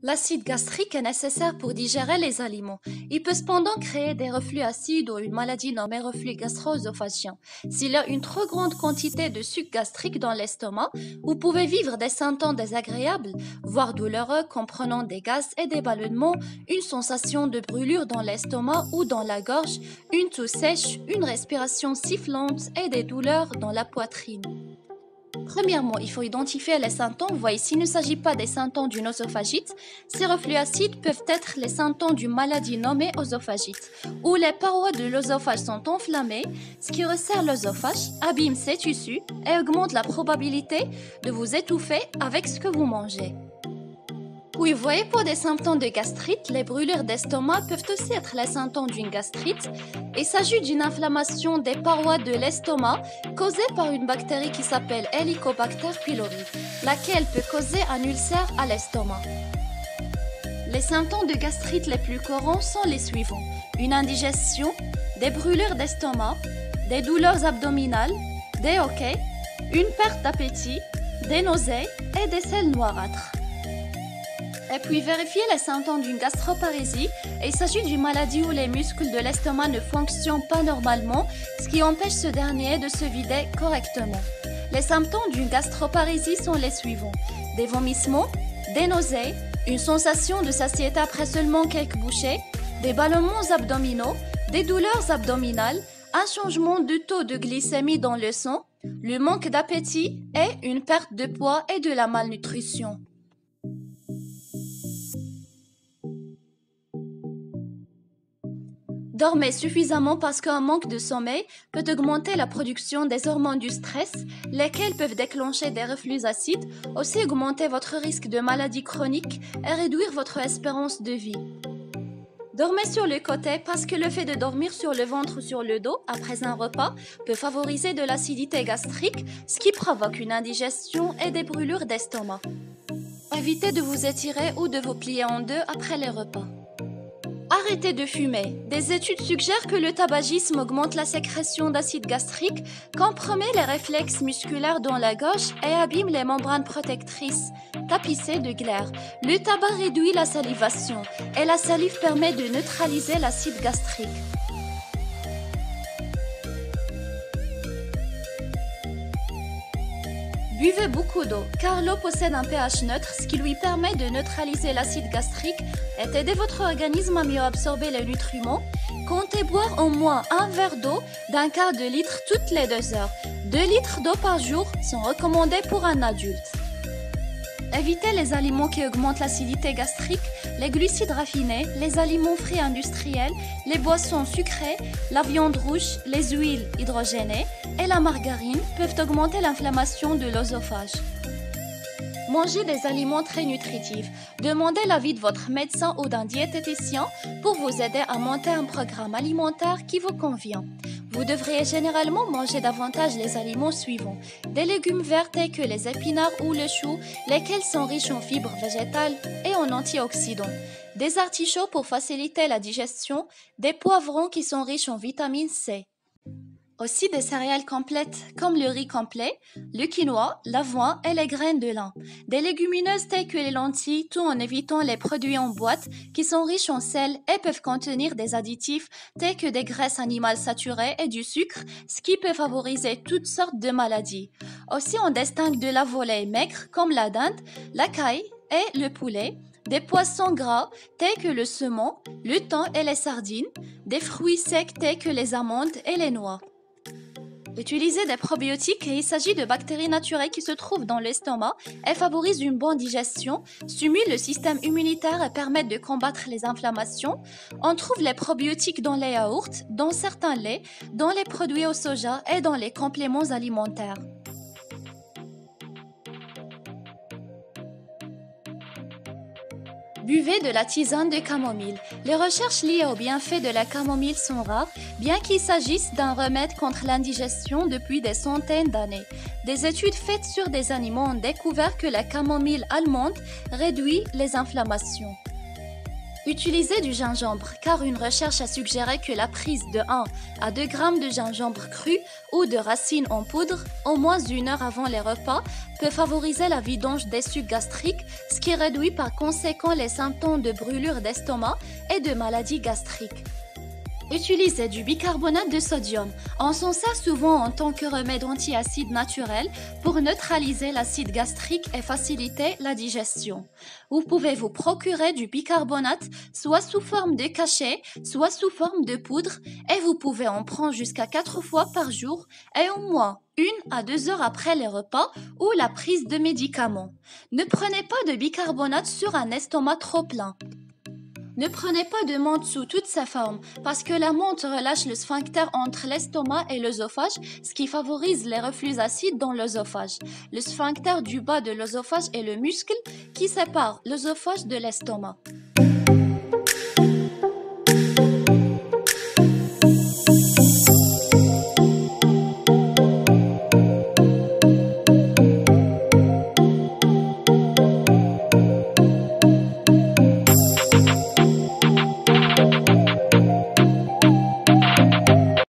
L'acide gastrique est nécessaire pour digérer les aliments. Il peut cependant créer des reflux acides ou une maladie nommée reflux gastro-œsophagien. S'il y a une trop grande quantité de sucre gastrique dans l'estomac, vous pouvez vivre des symptômes désagréables, voire douloureux, comprenant des gaz et des ballonnements, une sensation de brûlure dans l'estomac ou dans la gorge, une toux sèche, une respiration sifflante et des douleurs dans la poitrine. Premièrement, il faut identifier les symptômes. Vous voyez, s'il ne s'agit pas des symptômes d'une oesophagite, ces reflux acides peuvent être les symptômes d'une maladie nommée oesophagite, où les parois de l'œsophage sont enflammées, ce qui resserre l'œsophage, abîme ses tissus et augmente la probabilité de vous étouffer avec ce que vous mangez. Oui, vous voyez, pour des symptômes de gastrite, les brûlures d'estomac peuvent aussi être les symptômes d'une gastrite. Il s'agit d'une inflammation des parois de l'estomac causée par une bactérie qui s'appelle Helicobacter pylori, laquelle peut causer un ulcère à l'estomac. Les symptômes de gastrite les plus courants sont les suivants. Une indigestion, des brûlures d'estomac, des douleurs abdominales, des hoquets, une perte d'appétit, des nausées et des selles noirâtres. Et puis vérifier les symptômes d'une gastroparésie. Il s'agit d'une maladie où les muscles de l'estomac ne fonctionnent pas normalement, ce qui empêche ce dernier de se vider correctement. Les symptômes d'une gastroparésie sont les suivants des vomissements, des nausées, une sensation de satiété après seulement quelques bouchées, des ballonnements abdominaux, des douleurs abdominales, un changement de taux de glycémie dans le sang, le manque d'appétit et une perte de poids et de la malnutrition. Dormez suffisamment parce qu'un manque de sommeil peut augmenter la production des hormones du stress, lesquelles peuvent déclencher des reflux acides, aussi augmenter votre risque de maladie chronique et réduire votre espérance de vie. Dormez sur le côté parce que le fait de dormir sur le ventre ou sur le dos après un repas peut favoriser de l'acidité gastrique, ce qui provoque une indigestion et des brûlures d'estomac. Évitez de vous étirer ou de vous plier en deux après les repas. Arrêtez de fumer. Des études suggèrent que le tabagisme augmente la sécrétion d'acide gastrique, compromet les réflexes musculaires dans la gauche et abîme les membranes protectrices tapissées de glaire. Le tabac réduit la salivation et la salive permet de neutraliser l'acide gastrique. Buvez beaucoup d'eau, car l'eau possède un pH neutre, ce qui lui permet de neutraliser l'acide gastrique et aider votre organisme à mieux absorber les nutriments. Comptez boire au moins un verre d'eau d'un quart de litre toutes les deux heures. Deux litres d'eau par jour sont recommandés pour un adulte. Évitez les aliments qui augmentent l'acidité gastrique, les glucides raffinés, les aliments frits industriels, les boissons sucrées, la viande rouge, les huiles hydrogénées et la margarine peuvent augmenter l'inflammation de l'œsophage. Mangez des aliments très nutritifs. Demandez l'avis de votre médecin ou d'un diététicien pour vous aider à monter un programme alimentaire qui vous convient. Vous devriez généralement manger davantage les aliments suivants. Des légumes verts tels que les épinards ou le chou, lesquels sont riches en fibres végétales et en antioxydants. Des artichauts pour faciliter la digestion, des poivrons qui sont riches en vitamine C. Aussi des céréales complètes comme le riz complet, le quinoa, l'avoine et les graines de lin. Des légumineuses telles que les lentilles, tout en évitant les produits en boîte qui sont riches en sel et peuvent contenir des additifs tels que des graisses animales saturées et du sucre, ce qui peut favoriser toutes sortes de maladies. Aussi on distingue de la volaille maigre comme la dinde, la caille et le poulet, des poissons gras tels que le saumon, le thon et les sardines, des fruits secs tels que les amandes et les noix. Utilisez des probiotiques il s'agit de bactéries naturelles qui se trouvent dans l'estomac. Elles favorisent une bonne digestion, stimulent le système immunitaire et permettent de combattre les inflammations. On trouve les probiotiques dans les yaourts, dans certains laits, dans les produits au soja et dans les compléments alimentaires. Buvez de la tisane de camomille. Les recherches liées aux bienfaits de la camomille sont rares, bien qu'il s'agisse d'un remède contre l'indigestion depuis des centaines d'années. Des études faites sur des animaux ont découvert que la camomille allemande réduit les inflammations. Utilisez du gingembre car une recherche a suggéré que la prise de 1 à 2 grammes de gingembre cru ou de racines en poudre au moins une heure avant les repas peut favoriser la vidange des sucs gastriques, ce qui réduit par conséquent les symptômes de brûlure d'estomac et de maladies gastriques. Utilisez du bicarbonate de sodium. On s'en sert souvent en tant que remède antiacide naturel pour neutraliser l'acide gastrique et faciliter la digestion. Vous pouvez vous procurer du bicarbonate soit sous forme de cachet, soit sous forme de poudre et vous pouvez en prendre jusqu'à 4 fois par jour et au moins une à deux heures après les repas ou la prise de médicaments. Ne prenez pas de bicarbonate sur un estomac trop plein. Ne prenez pas de menthe sous toutes ses formes, parce que la menthe relâche le sphincter entre l'estomac et l'œsophage, ce qui favorise les reflux acides dans l'œsophage. Le sphincter du bas de l'œsophage est le muscle qui sépare l'œsophage de l'estomac.